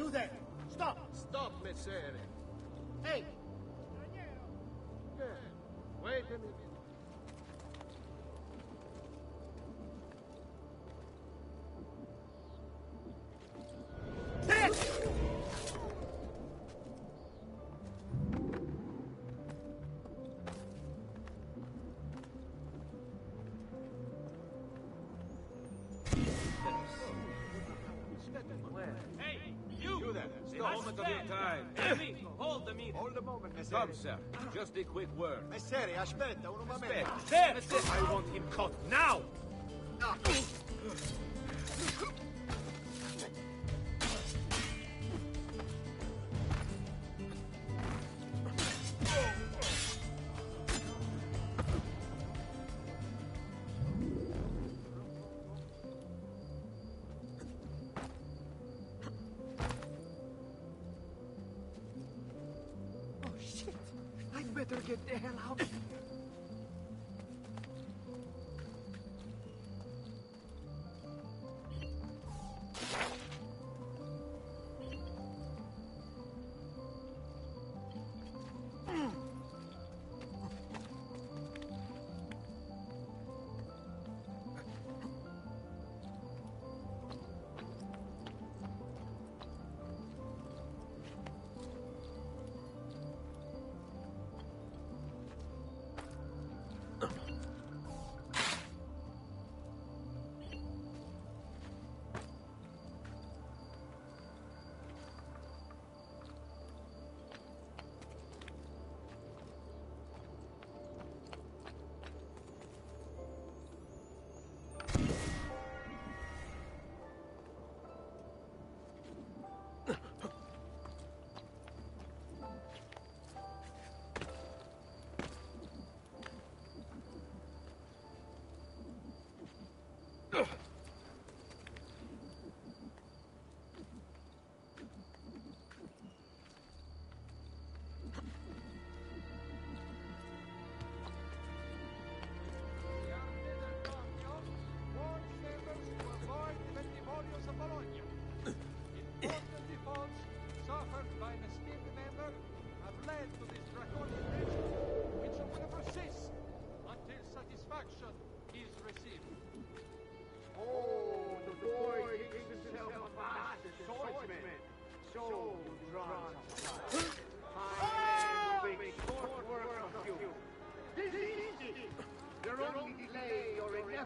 You there! Stop! Stop, let's. The moment of your time. Amico, hold the meeting. Hold a moment, Messere. Come, sir. Just a quick word. Messere, aspetta un momento. There! I want him caught now! Important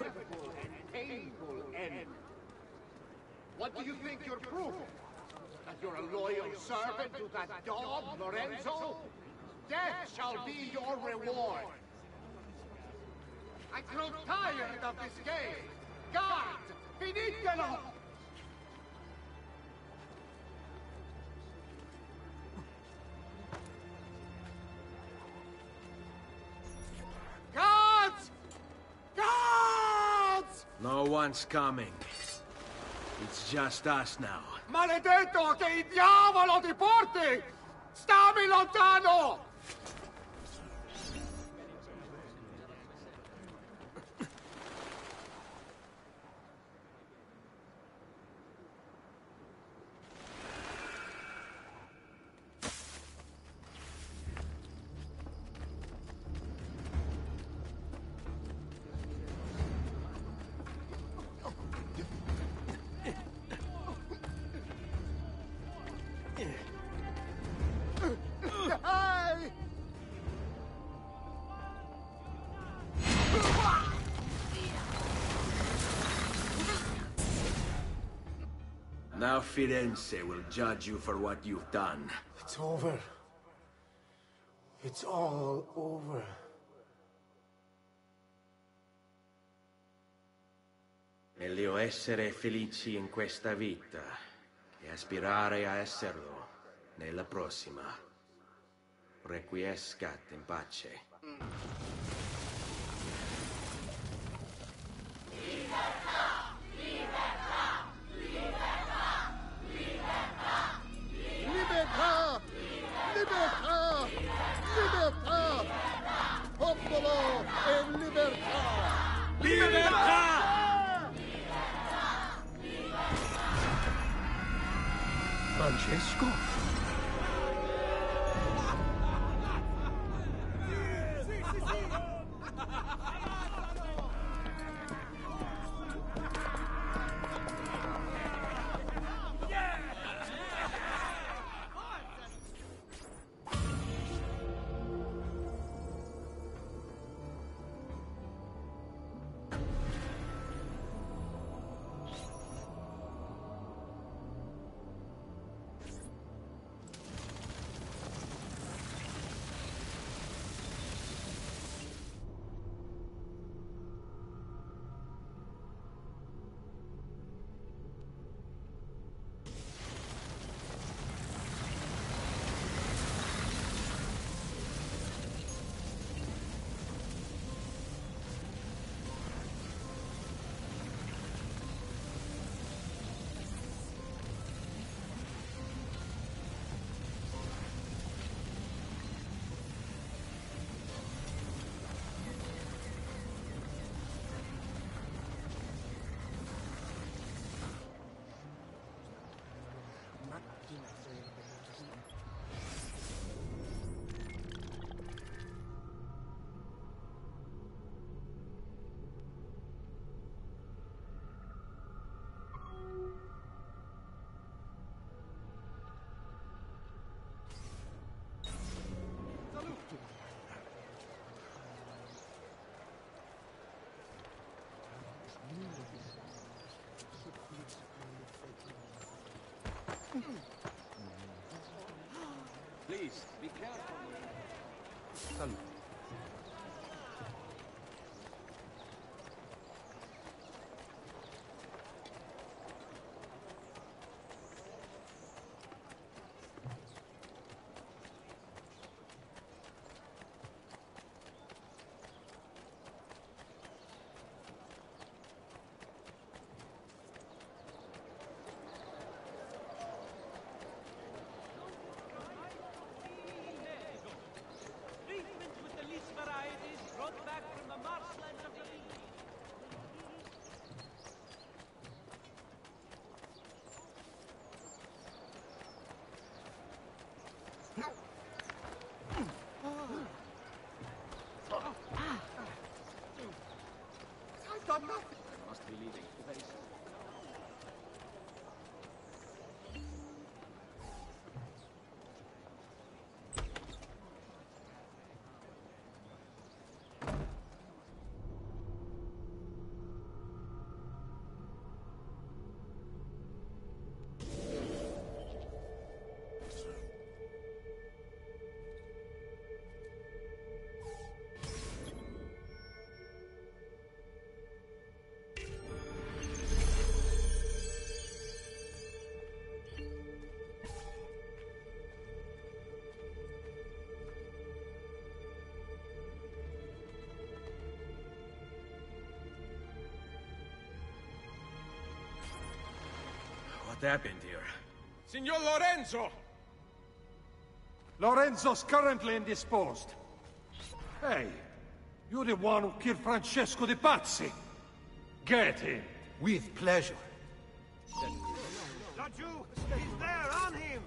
and painful end. What do you think you're proving? That you're a loyal servant to that dog, Lorenzo? Death shall be your reward. I grow tired of this game. Guards, finitelo! One's coming. It's just us now. Maledetto che il diavolo ti porti! Stammi lontano! Now Firenze will judge you for what you've done. It's over. It's all over. Meglio essere felici in questa vita che aspirare a esserlo nella prossima. Requiescat in pace. Libertà! Libertà! Francesco? Please, be careful. Salute. Treatment with the least varieties brought back from the marshlands of the region. I've done. Must be leaving What happened here? Signor Lorenzo! Lorenzo's currently indisposed. Hey, you're the one who killed Francesco de Pazzi. Get him. With pleasure. Laggiù! He's there, on him!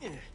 Yeah.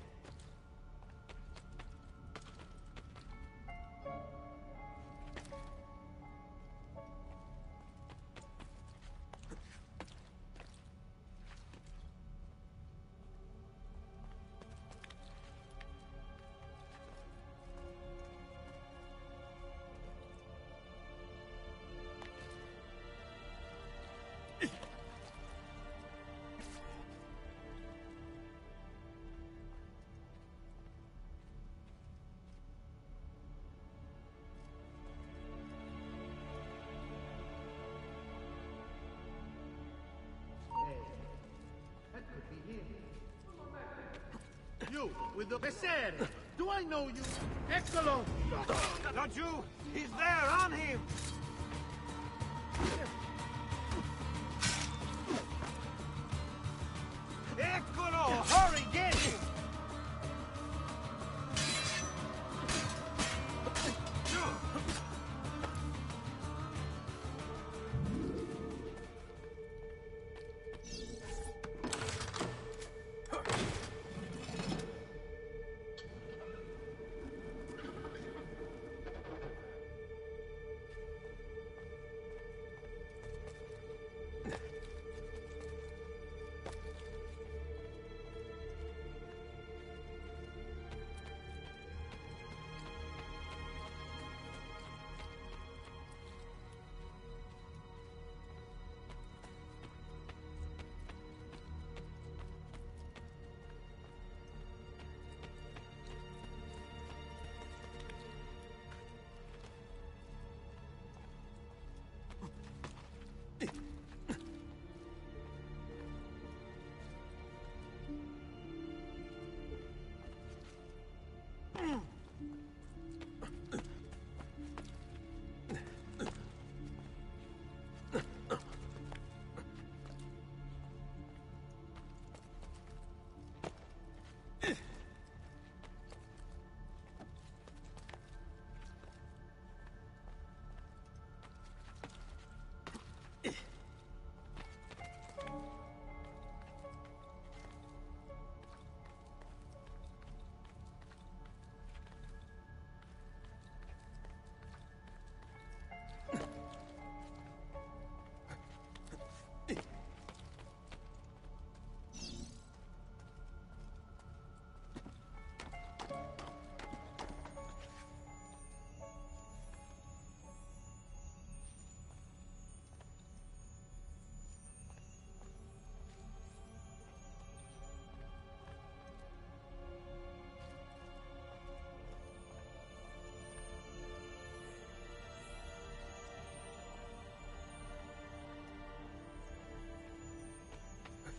You, with the Bessere. Do I know you? Eccolo! Don't you? He's there, on him!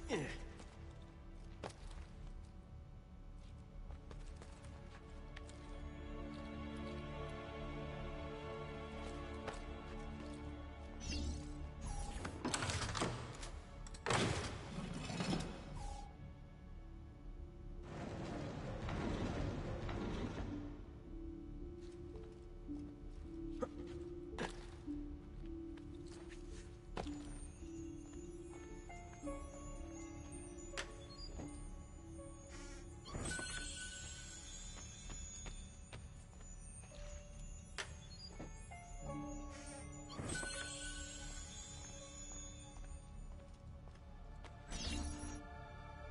Yeah.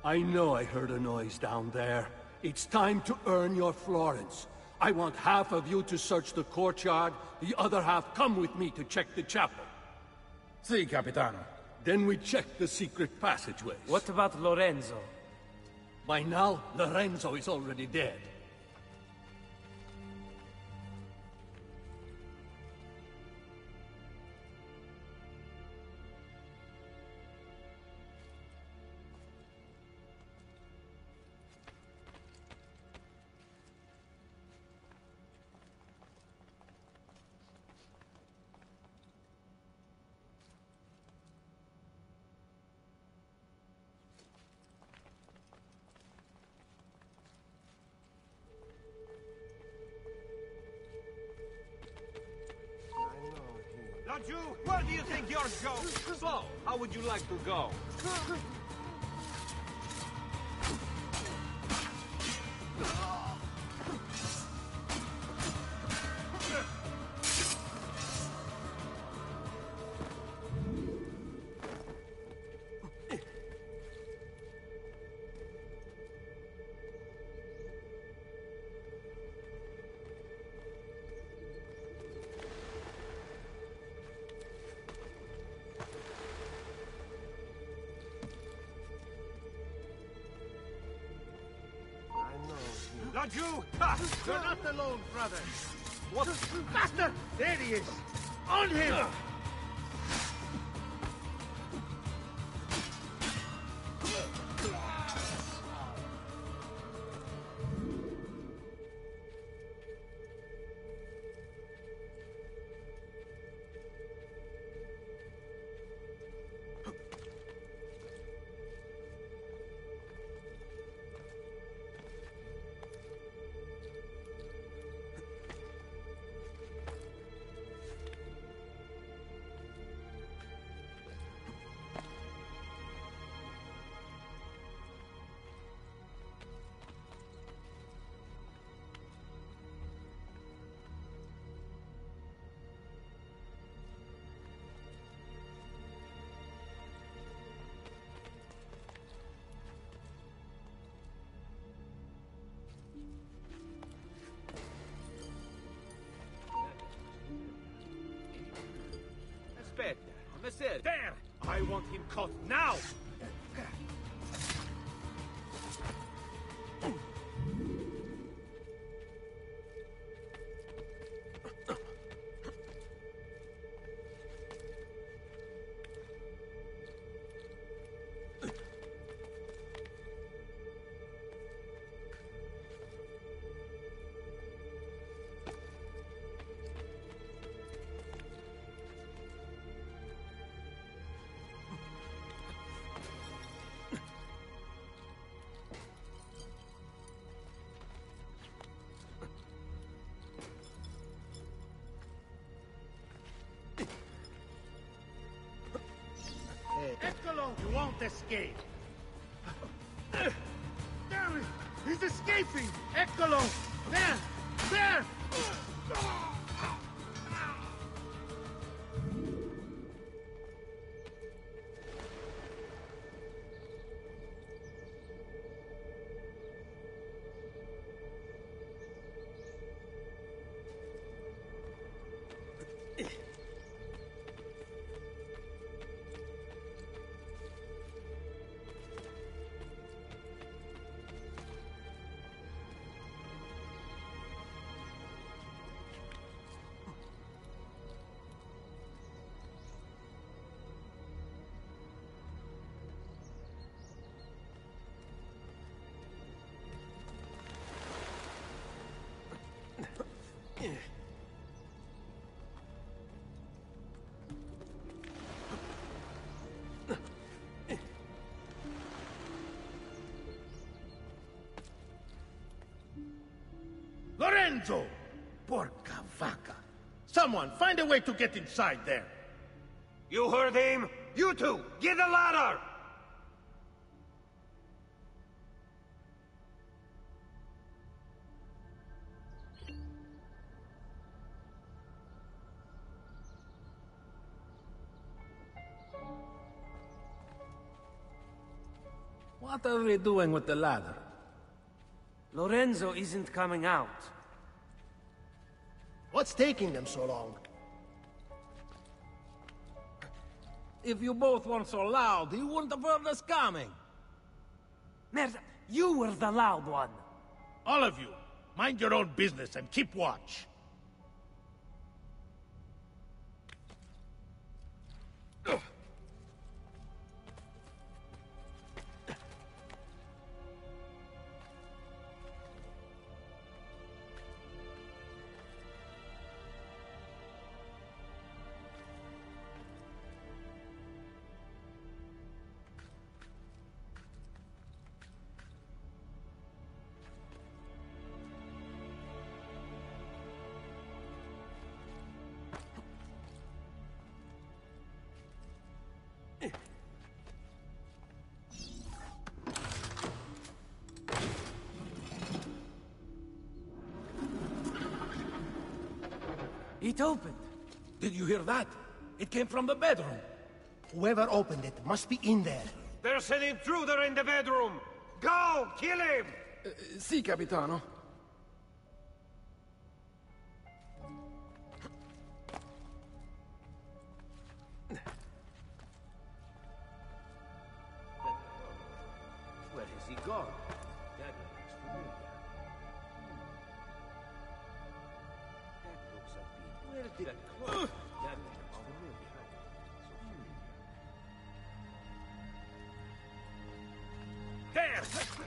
I know I heard a noise down there. It's time to earn your florins. I want half of you to search the courtyard, the other half come with me to check the chapel. Sì, capitano. Then we check the secret passageways. What about Lorenzo? By now, Lorenzo is already dead. Don't you? Ha! You're not alone, brother. What? Faster! There he is! On him! There! I want him caught now! You won't escape! Damn it! He's escaping! Eccolo! There! There! Lorenzo! Porca vaca! Someone, find a way to get inside there! You heard him? You two, get a ladder! What are we doing with the ladder? Lorenzo isn't coming out. What's taking them so long? If you both weren't so loud, you wouldn't have heard us coming. Merda, you were the loud one. All of you, mind your own business and keep watch. It opened. Did you hear that? It came from the bedroom. Whoever opened it must be in there. There's an intruder in the bedroom! Go! Kill him! Eh, eh, sì, capitano. Where did that clock? That looks familiar. There! Where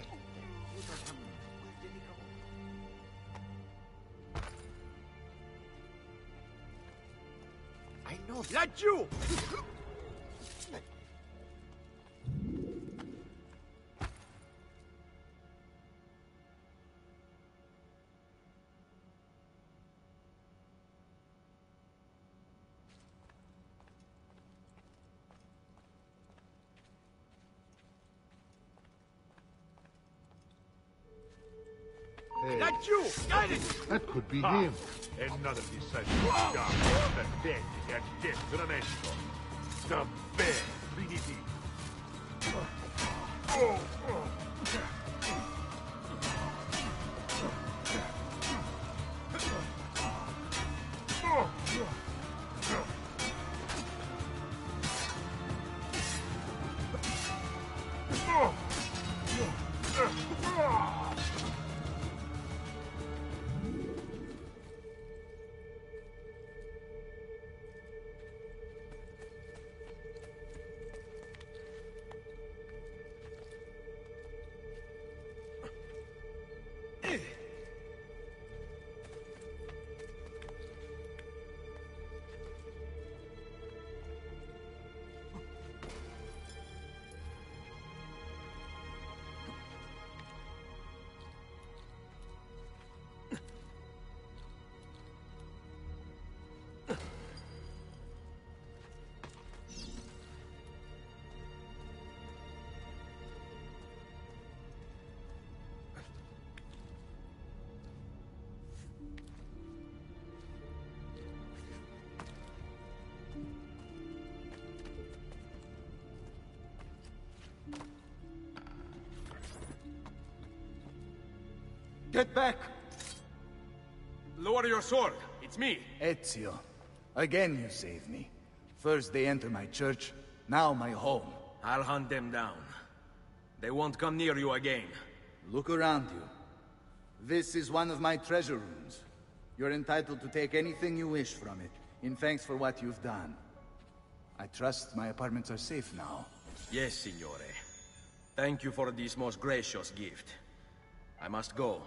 did he go? I know. Laggiù! Laggiù! That could be ah. him. Another of God. The dead as dead to the next The bear Trinity. Get back! Lower your sword. It's me. Ezio. Again you saved me. First they enter my church, now my home. I'll hunt them down. They won't come near you again. Look around you. This is one of my treasure rooms. You're entitled to take anything you wish from it, in thanks for what you've done. I trust my apartments are safe now. Yes, signore. Thank you for this most gracious gift. I must go,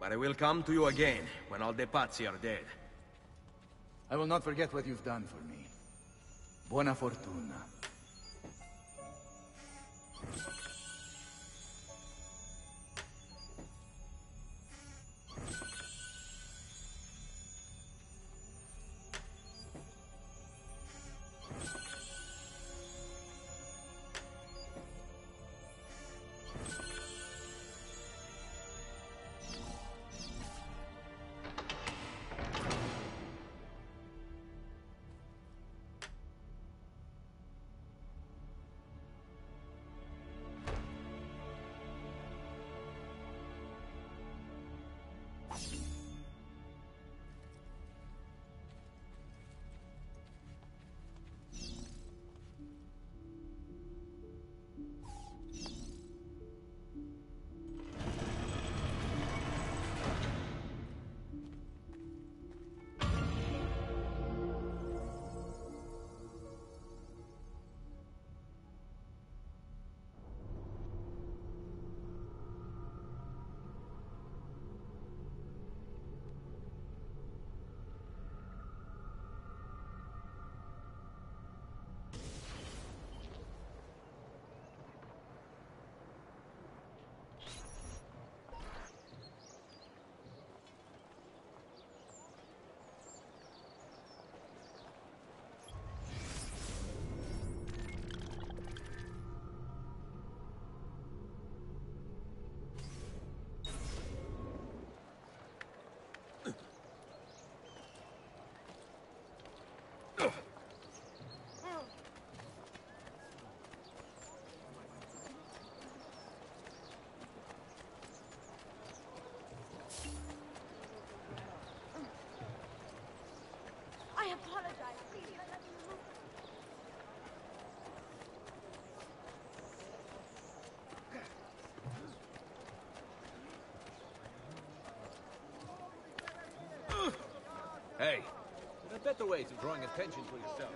but I will come to you again when all the Pazzi are dead. I will not forget what you've done for me. Buona fortuna. Hey, there are better ways of drawing attention to yourself.